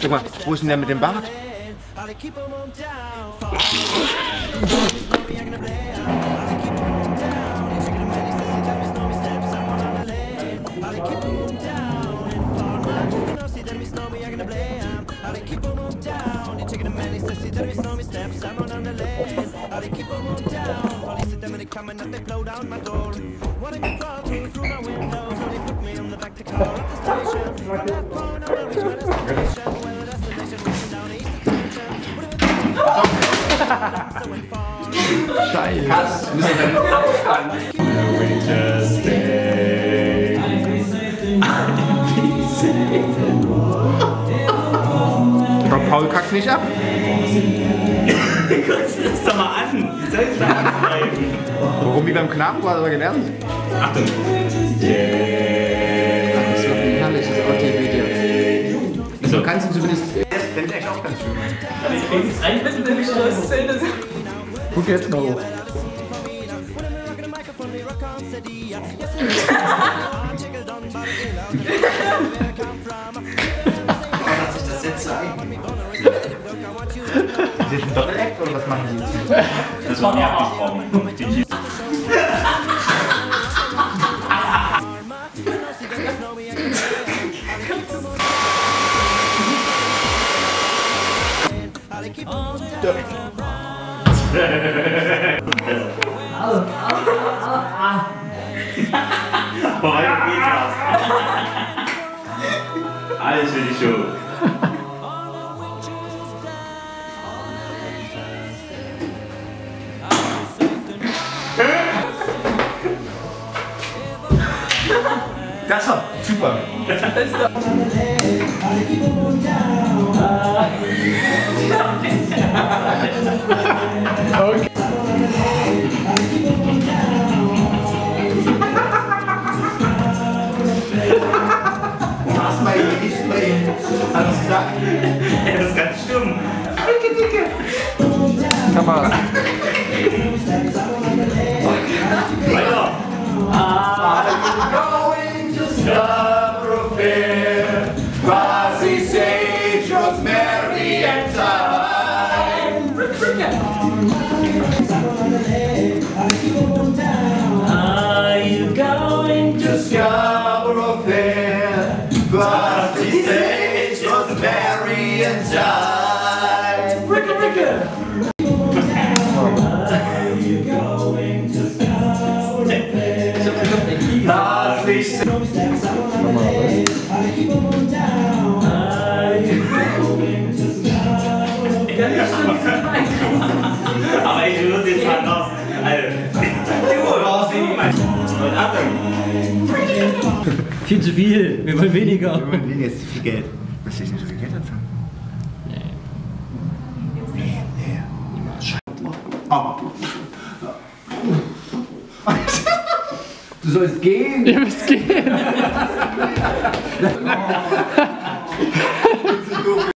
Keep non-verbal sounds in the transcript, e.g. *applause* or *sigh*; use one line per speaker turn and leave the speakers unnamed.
Guck mal, wo ist denn der mit dem Bart?
Coming up, they blow down my door. Wanna get crawl through, through my window, so they put me on the back to car up the station. From that point I reach my destination. Well, the destination reaching down east extension. Whatever the
Scheiße.
Krass, müssen wir
Aber Paul kackt nicht ab. *laughs*
Guck dir das doch mal an. Wie soll ich
wie beim Knaben war aber gelernt?
Achtung.
Das wird ein herrliches OT-Video. Du kannst ihn zumindest. Das finde ich auch ganz schön.
Ich krieg's einbinden in die Schlussszene.
Guck jetzt mal hoch.
Hat sich das?
Sie sind Doppel-Act oder was machen die jetzt?
Das war 아우 아우 아우 아이
슬리쇼 됐어. 죽어 됐어. Super. Was mein Display? Alles klar.
Ja, das ist ganz stumm.
Kamera.
Are you
going to Scarborough Fair? But he says was merry and died.
Are you going
to Scarborough Fair? Parsley
says... Come on, let's... Are you going to Scarborough Fair? *laughs*
Viel zu viel, wir wollen weniger.
Wir verdienen jetzt viel Geld. Was ist denn so viel Geld anfangen? Oh. Du sollst gehen.
Ihr müsst gehen. *laughs*